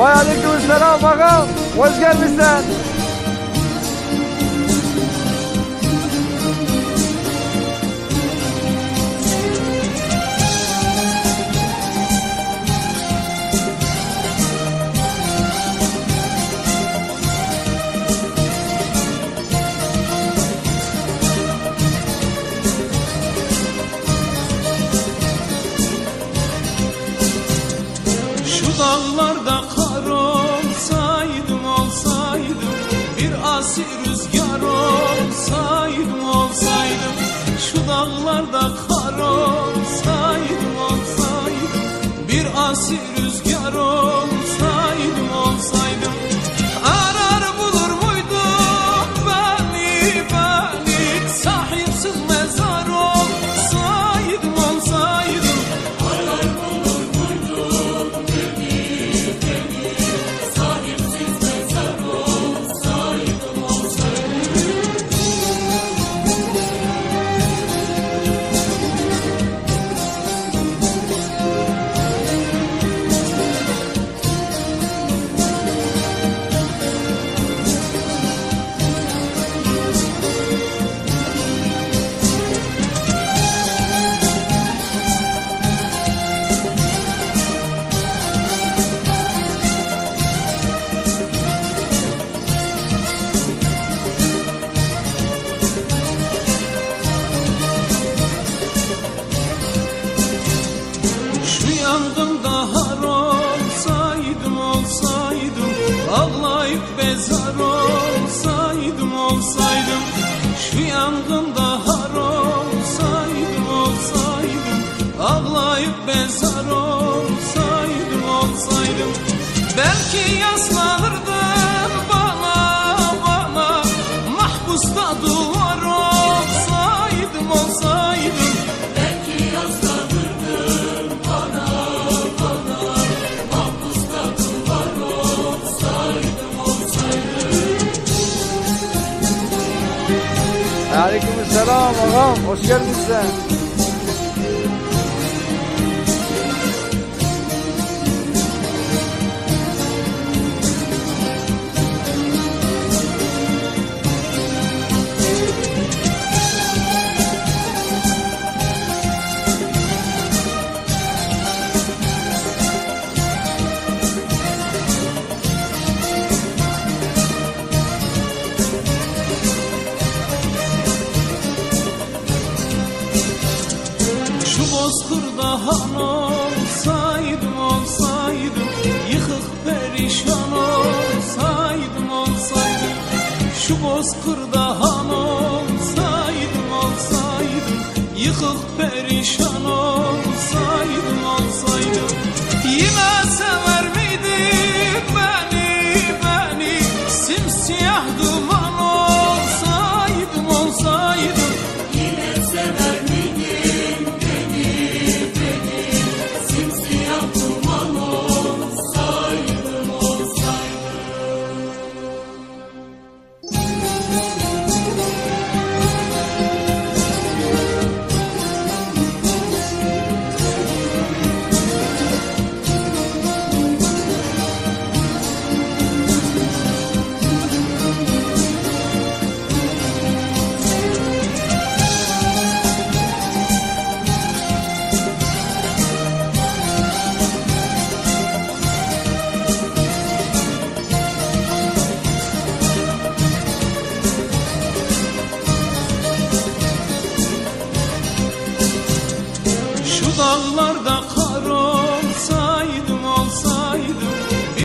aleyküm selam bakalım. Hoş gelmişsin. Dağlarda Asi rüzgar olsaydım olsaydım. Şu dağlarda kar olsaydım olsaydım. Bir asi Ağlayıp bezar olsaydım olsaydım. Şu yangında har olsaydım olsaydım. Ağlayıp bezar olsaydım olsaydım. Belki yaslanırdın Aleyküm selam bakalım. Hoş gelmişsin. Şu bozkırda han olsaydım olsaydım Yıkık perişan olsaydım olsaydım. Şu bozkırda han olsaydım olsaydım Yıkık perişan olsaydım olsaydım. Yine sever miydin beni